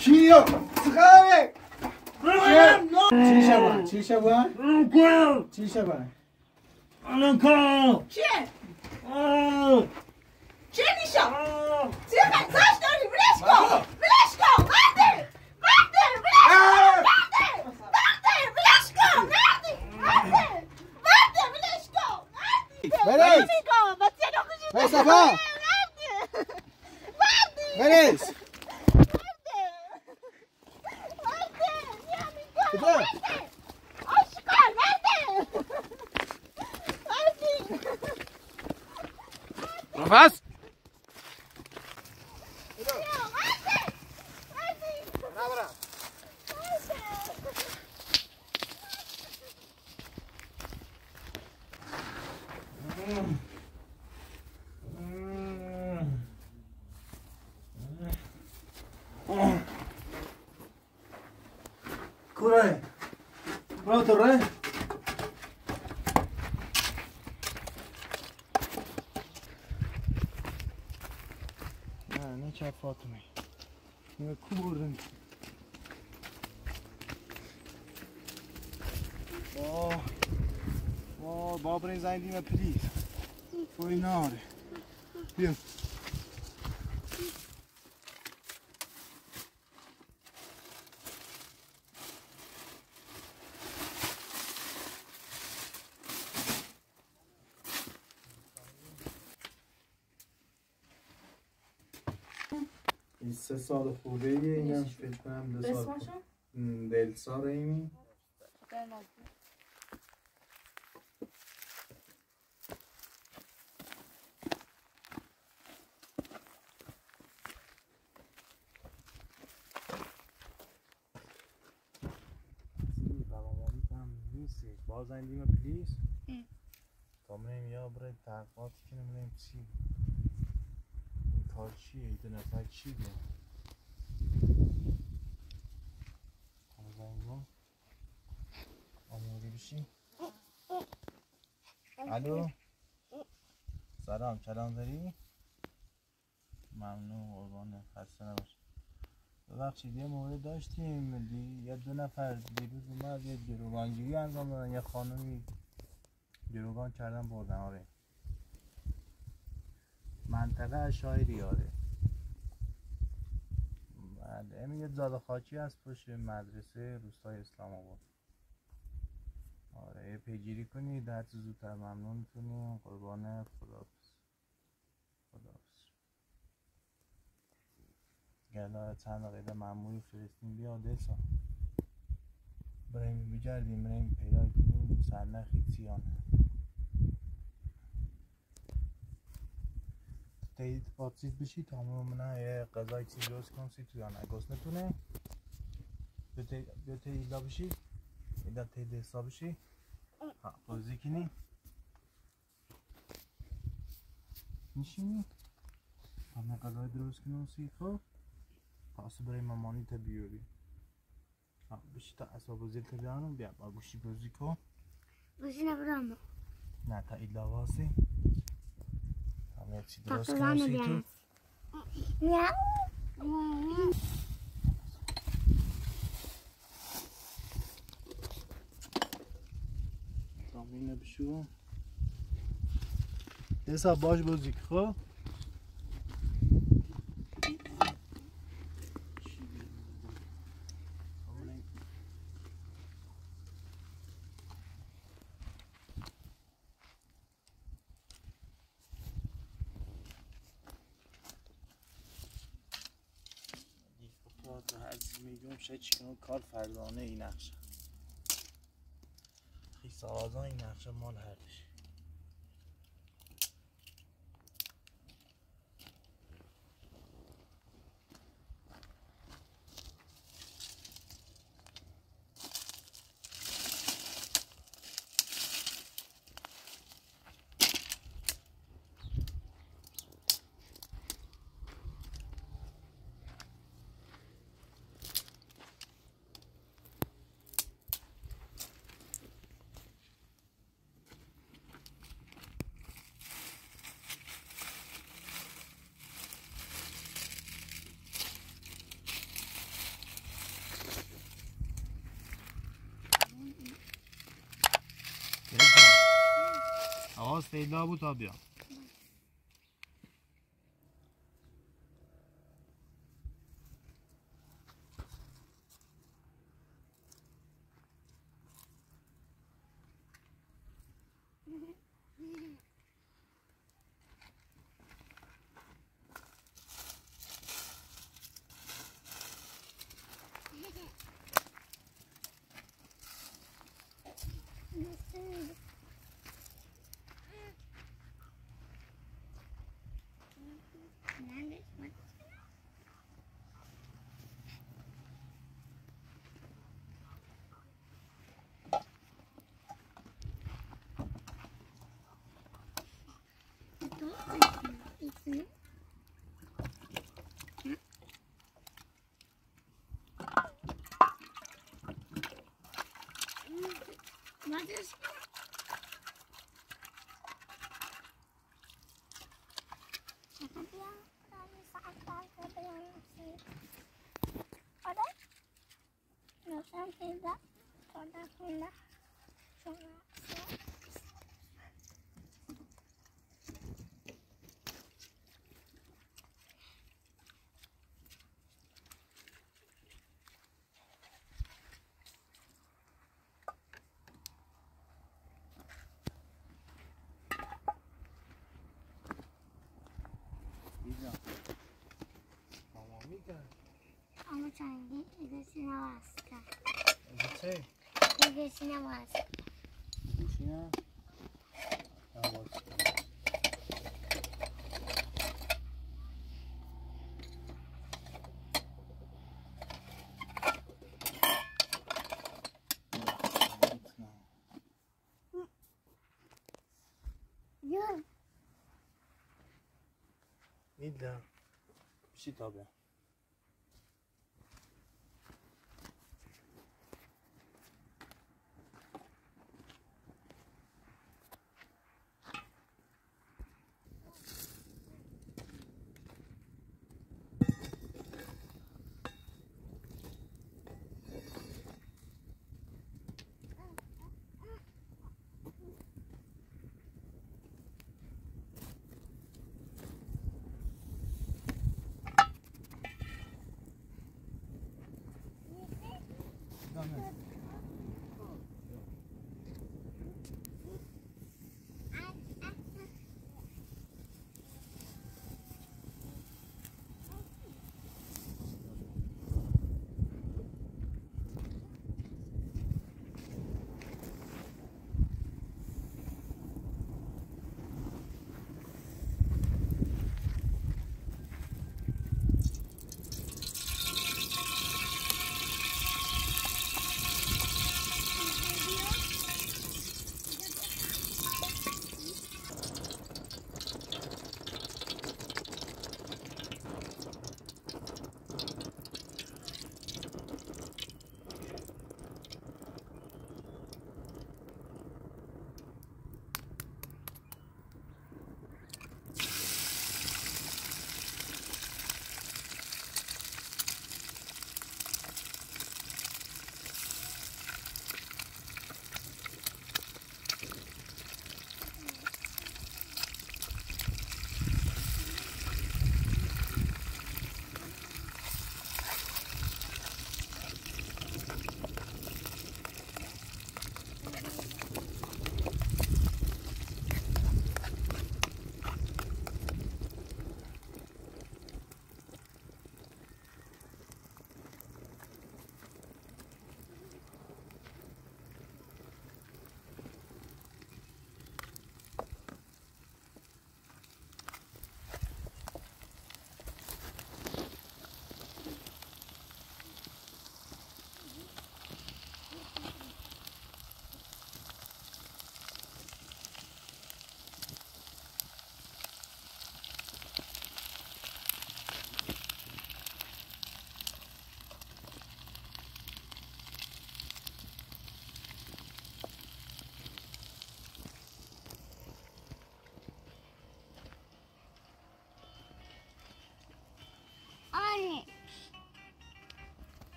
기억 스가메 지샤바 지샤바 vai! 지샤바 vai! 지 Jennifer, você vai atrás dele, Blasco! Blasco, mate! Mate, Blasco! Mate! Mate, Blasco! Mate! Vai Mate, Vai! Mate! Vai! Você Vai! conseguiu! Vai, Sabá! Mate! Vai! Peraí! was? پلیز فوی ناره بیا این سه سال خورده ایه اینم فکر کنم دو سال دلسار اینی بازندیم پلیس تا منیم یا برای تحقیقاتی که نمی‌دونیم چی این کار چیه؟ این دو نفر چی زنگون آموری بشی الو؟ سلام کلام داری؟ ممنون قربان خسته نباش ببخشید یه مورد داشتیم دی... یه دو نفر دیروز اومد یه گروگانگیری انجام دادن یه خانومی گروگان کردن بردن آره. منطقه اشایری آره. بله این یه زاد خاکی هست پشت مدرسه روستای اسلام آباد. آره پیگیری کنید هر چه زودتر ممنون می‌تونیم قربان خداحافظ. گلا چند دقیقه مأموری فرستیم. بیا دلسا. بریم بگردیم بریم پیدا کنیم. سرنخی چیانه تایید پاتسیز بشی تا نه یه غذای چیز درست کن سی توی آنه گوست نتونه؟ بیا تایید ایلا بشی. ایلا تایید حساب بشی. ها بازی کنی. میشینی؟ همه غذای درست کنی سی پس برای مامانی تا بیاری. ها بشی تا اصاب زیر تا بیانم بیا با گوشی بازی کن. باشی نبرم. نه تا ایلا واسی همه چی کنی سی تو نه. تامین بشو. حساب باش بازی که هر چی میگم شه چیکار کار فردانه این نقشه. خیلی سازان این نقشه مال هرش فعلا بود تا بیا 감사합니다. 고나 고나 고나. 이거. 어머, 이거. 어머, 장기 이거 지나왔어. Ikisine bastı. چه؟ İkisine bastı. گوشینه؟ نواز Yok. دیدم بشی تا بیا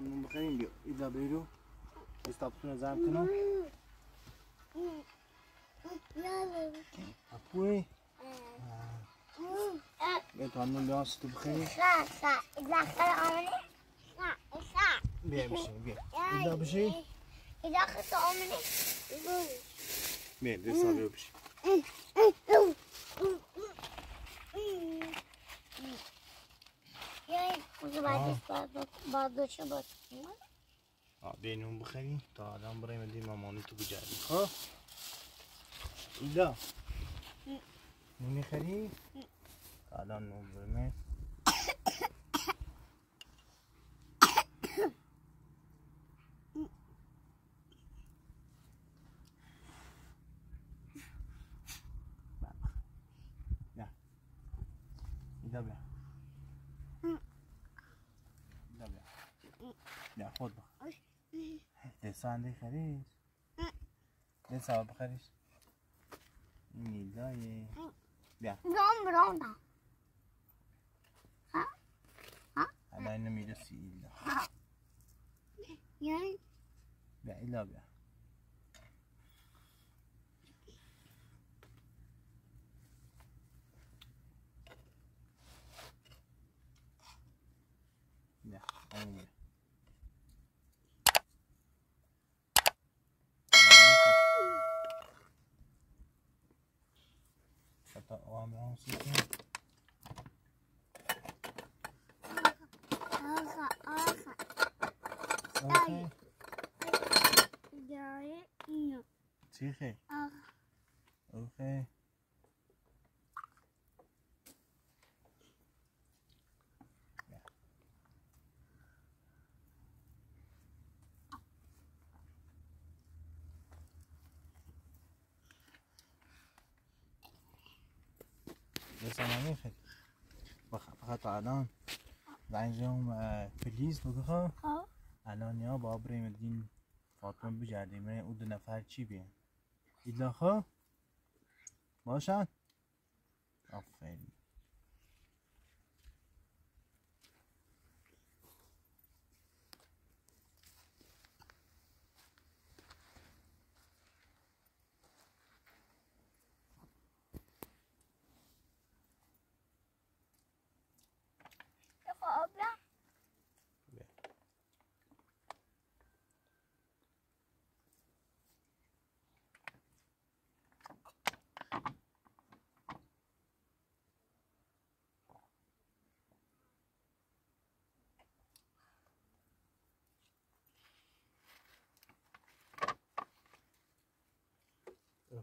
نون بخریم بیا. ایدا بیرو استاپتون زم کنم اپوی. بیا خا داخل آمنه خا خا بیا بشین بیا. ایدا بشین. داخل آمنه بیا دستا بیا بشین یای کجا باید با دوشه باز آه بیا نون بخریم تا الان بریم دیم مامانی تو بجردی خب. ایدا نون می‌خری تا الان نون برمه ایدا بیا ایدا بیا بیا خود بخور دستا انده خرید دستا بخریش؟ این ایدای بیا. برام برام دا الان اینو می‌رسی ایلا یای بیا ایلا بیا. بیا همون بیا حتی آم هم سیکنیم آخا فقط الان. زنجم پلیس بگو خب. خب. الان یا با بریم دین فاطمه بجردیم او دو نفر چی بیان؟ ایلا خب؟ باشن؟ آفرین خب نه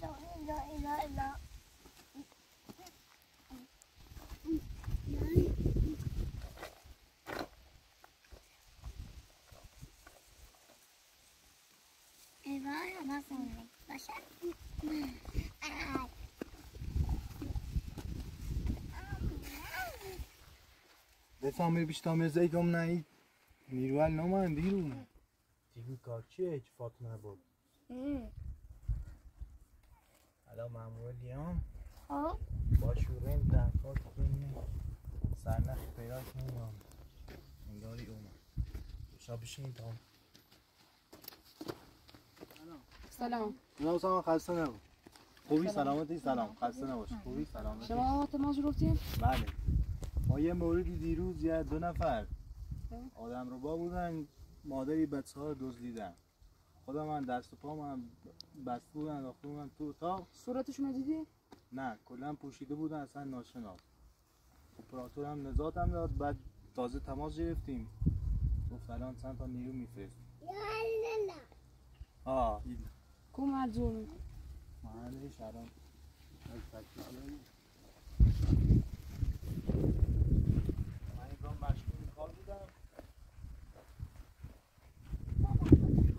لا ایوان ما سنگه باشه دفعه می بیشتا میزه گم نهی نیروال نمان بیرون دیگه کار چیه؟ چه فاطمه بود الان معمولی هم خب. با شورین درخواست کنیم سرنخ پیدا کنیم انگاری اومد. شا بشین تا سلام. نه سلام. خسته نباش خوبی؟ سلامتی؟ سلام. خسته نباش خوبی؟ سلامتی. شما تماس گرفتین؟ بله. ما یه موردی دیروز یه دو نفر آدم رو با بودن. مادری بچه ها رو دزدیدن خدا من دست و پا من بسته بودن انداخته بودن تو اتاق. صورتشون رو دیدی؟ نه کلا پوشیده بودن اصلا ناشناس اپراتور هم نجات هم داد بعد تازه تماس گرفتیم. گفت الان چند تا نیرو میفرست آه کو مرزوم محلش الان از تکلیف من این گام مشغول کار بودم این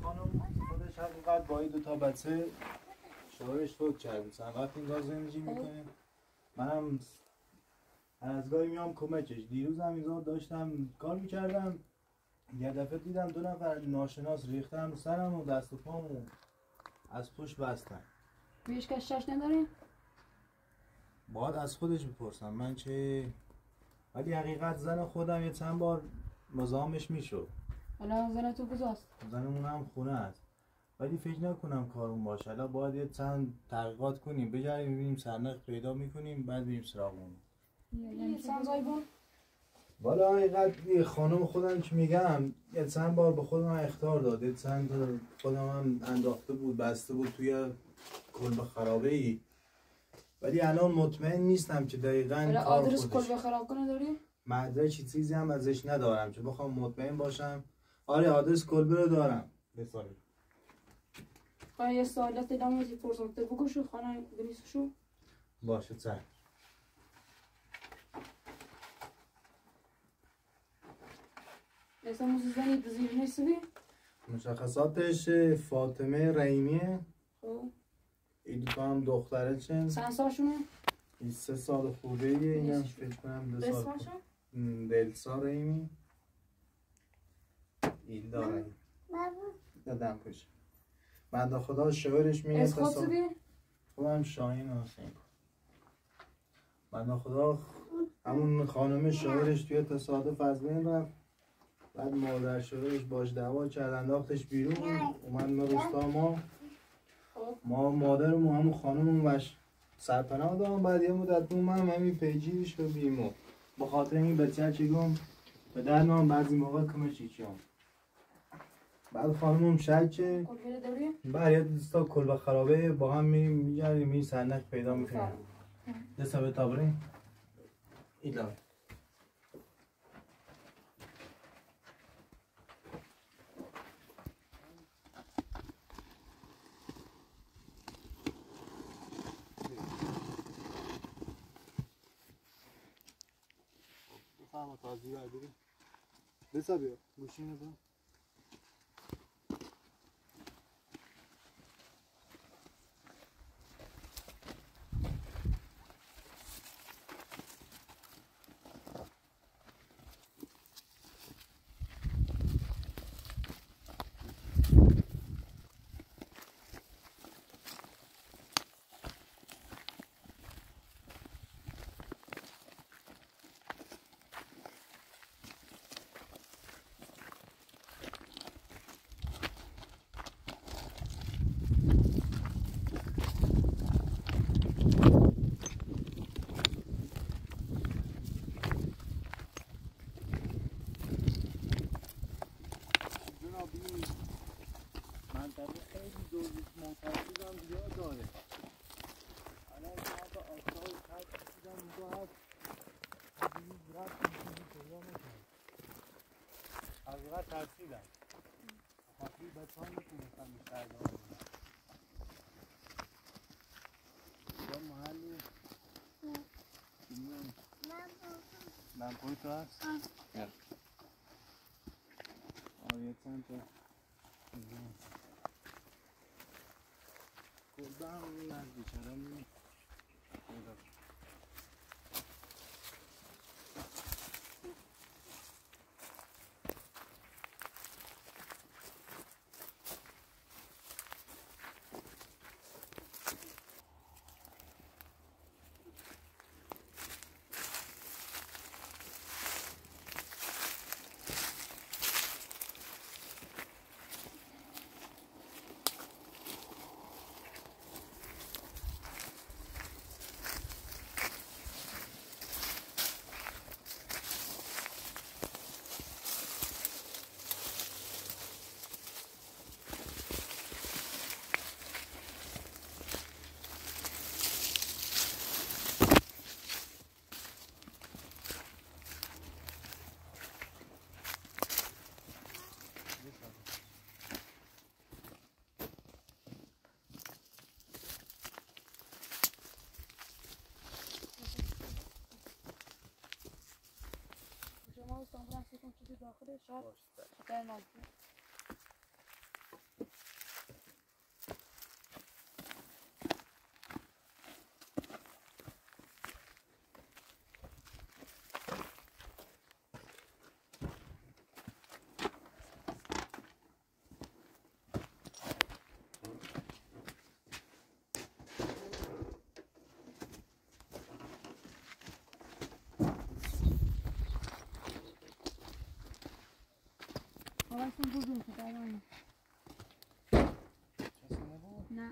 خودش حقیقت با این دو تا بچه شوهرش فوت کرده چند وقت این گاز انرژی می‌کنه منم از گاهی میام کمکش. دیروز هم اینجا داشتم کار می‌کردم. یه دفعه دیدم دو نفر ناشناس ریختن رو سرم و دست و پامو از پشت بستن. بیش که شش نداری؟ باید از خودش بپرسم. من چه ولی حقیقت زن خودم یه چند بار مزاحمش می‌شد. حالا زن تو کجاست؟ زنمون هم خونه است. ولی فکر نکنم کارون باشه. حالا باید یه چند تحقیقات کنیم بگردیم ببینیم سرنخ پیدا می‌کنیم بعد بریم سراغ اون یعنی؟ والا یه خانم خودم که میگم یه چند بار به خودم اختار داد. یه چند خودم هم انداخته بود بسته بود توی کلبه خرابه ای ولی الان مطمئن نیستم که دقیقا کار آدرس کلبه خراب کنه داری؟ مدرکی چیزی هم ازش ندارم که بخوام مطمئن باشم. آره آدرس کلبه رو دارم. بساری یه سوالات ادامه تو بگوشو خانه بنیسشو باشه چند اسم موزی زنی بزیر نیستی؟ مشخصاتش فاطمه رحیمیه. خب. این دو هم دختره چند چند سالشونه؟ این سه سال خوبه ایه اینم فکر کنم دو سال؟ م، دلسا رحیمی. ایلدا رحیمی. دادم پشه بنده خدا شعرش میگه خود؟ خودم شاهین حسین. بنده خدا همون خانم شاعرش توی تصادف از بین رفت. بعد مادر شاعرش باش دعوا کرد انداختش بیرون. اومد ما رستا ما. ما مادرمون همون خانممون وش سرپناه دارم بعد یه مدت من همین پیجیش رو بیمو به خاطر این بچه چی گم به در من بعضی موقع کمشی چیام بعد خانمم شک که یه دوستا کلبه خرابه با هم میریم میگردیم این سرنخ پیدا می‌کنیم. دستا به تابره ایلا. بفرما تازی برداری بسا بیا. گوشی نزن جناب این منطقه خیلی دوزیش معترضی هم زیاد داره الان چند تا آشتای خرد کشیدن اونجا هست دیروز رفت این چیزی پیدا نکرد حقیقت ترسیدن خاطری بچه ها می‌تونستن بیشتر ادامه بدن یا محلی نمی‌دونم. لنپوی تو هست؟ نه. یه چند تا. کلبه هم این نزدیک الان می‌بینی. São Francisco a deixar. Até não. کسی نبود نه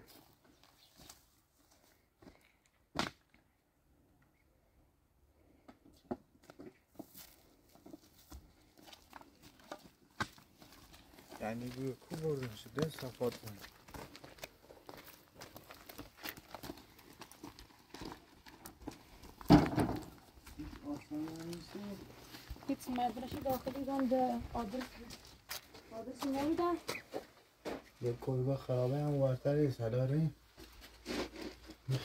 کو بردن شده صفات کنی هیچ مدرسه داخلی هم به یه کلبه خرابه هم ورتر سلاره.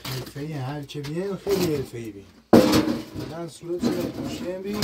خیفه ای هر که بیه خیلی حرفه ای بی من صورت رو بی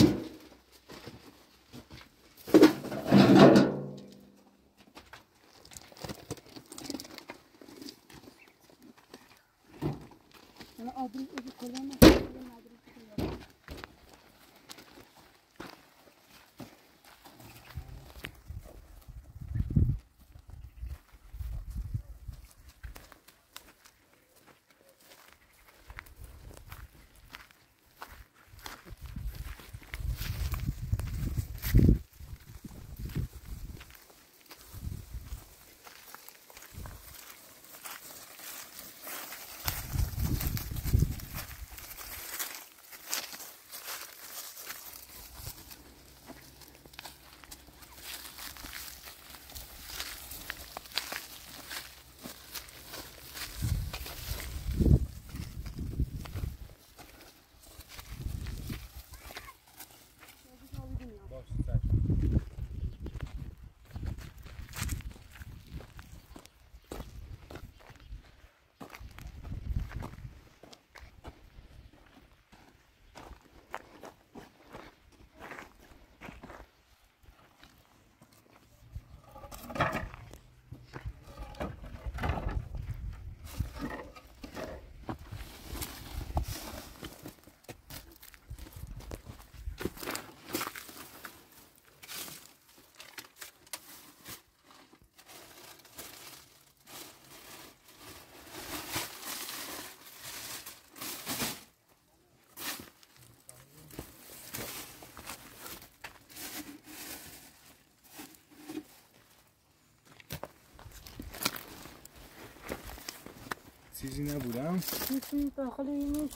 چیزی نبودم. هیچی داخل این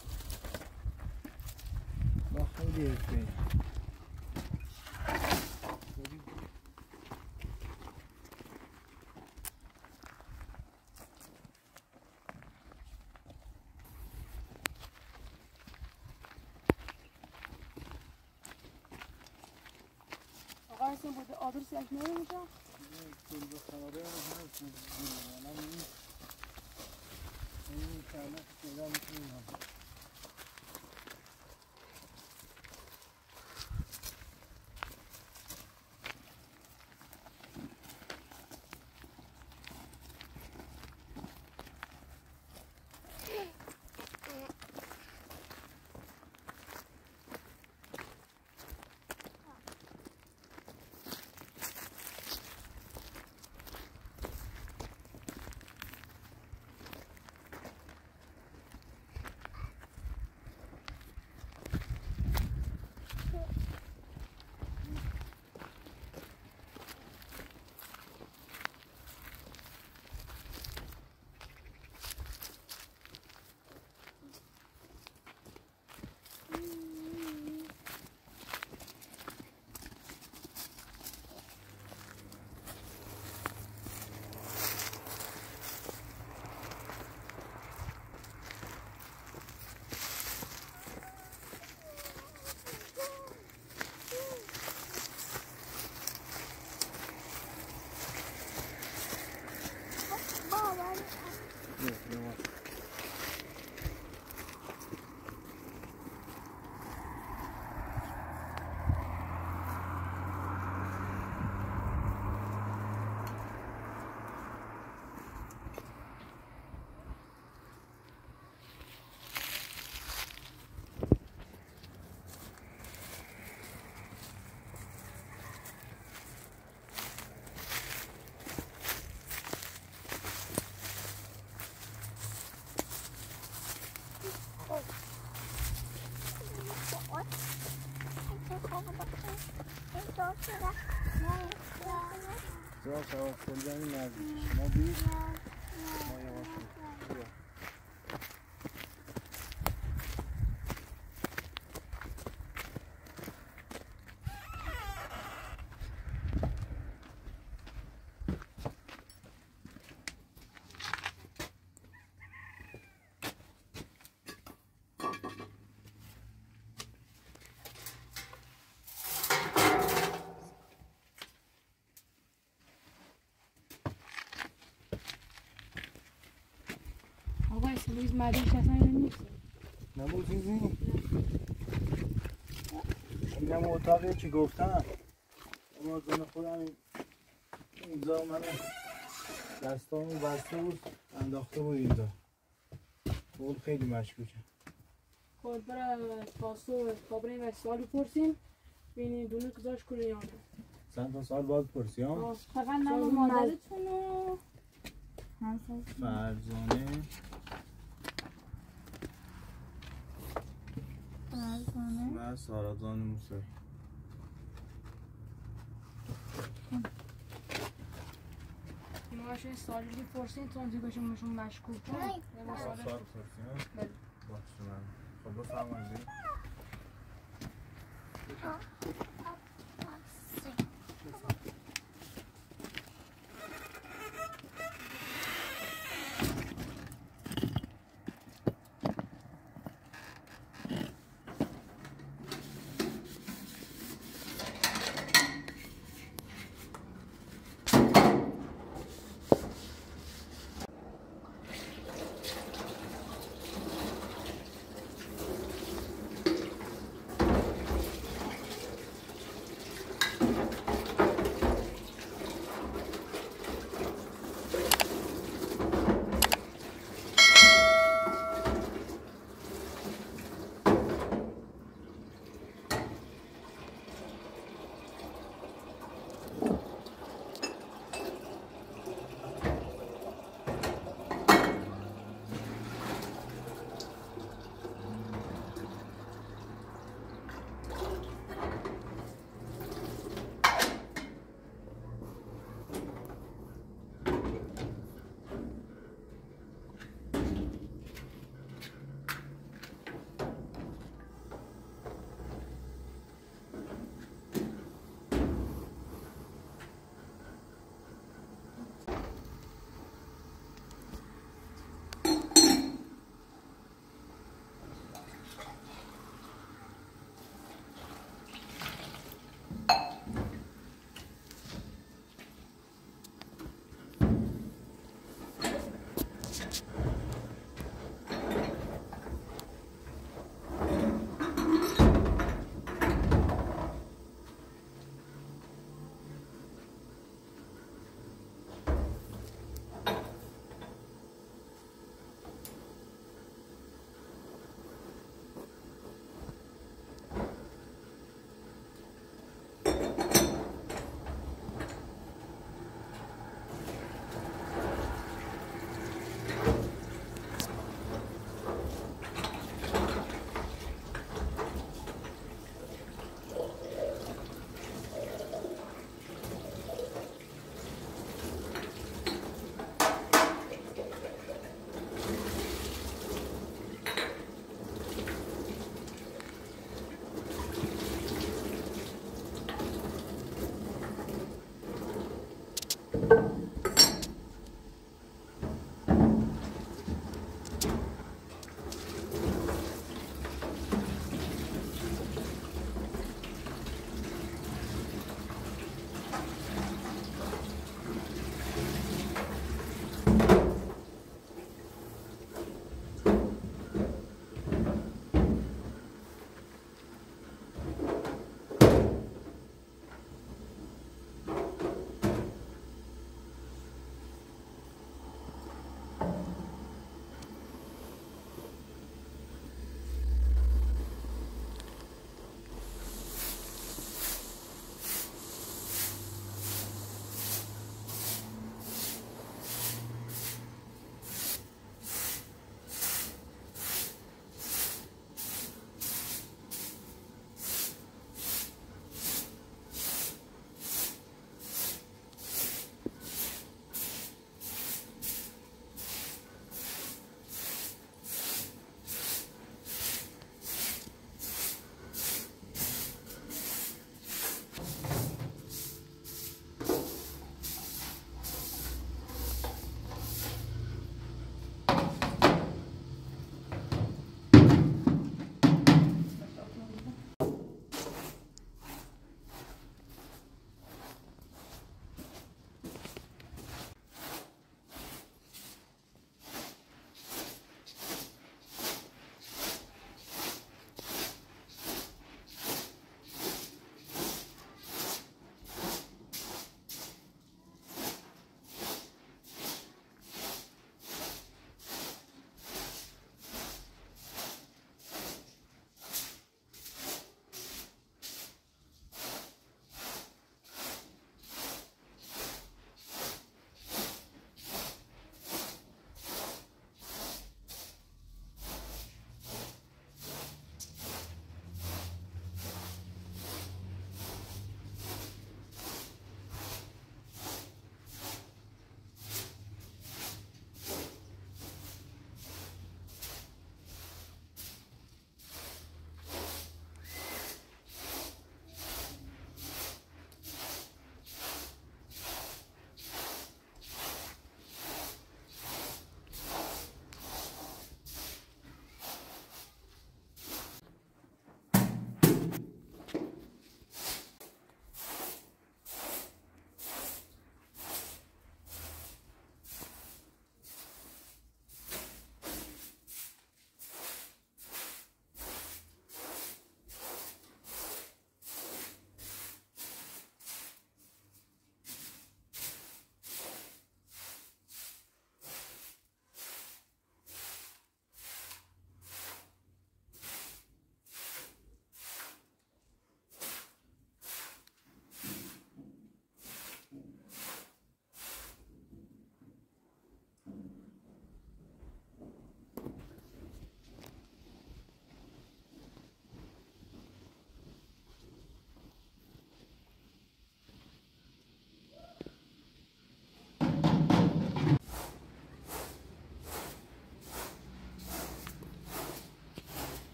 حرفه. ای آقا اصلا بود. آدرس یک نمیشه Zor شواب کلدن این نزدیکش ما بیش مدیش اصلا اینو نیست. نبود چیزی؟ اینم اتاقی که گفتم. اما زن خودم این- اینجا من دستامو بسته بود انداخته بود اینجا. اون خیلی مشکوکه. خب برای پاسو خبرین و سوالی پرسیم. بینی دونه کجاش کلی یانه چند تا سال باید پرسی ها فقط نام مادرتون و فرزانه. و سارازان موسوی ماش این سوالی پرسیم تا اونجا بشه مشون مشکوک کن سال سوالش- پرسی ها بله. باشه خب بفرمایید.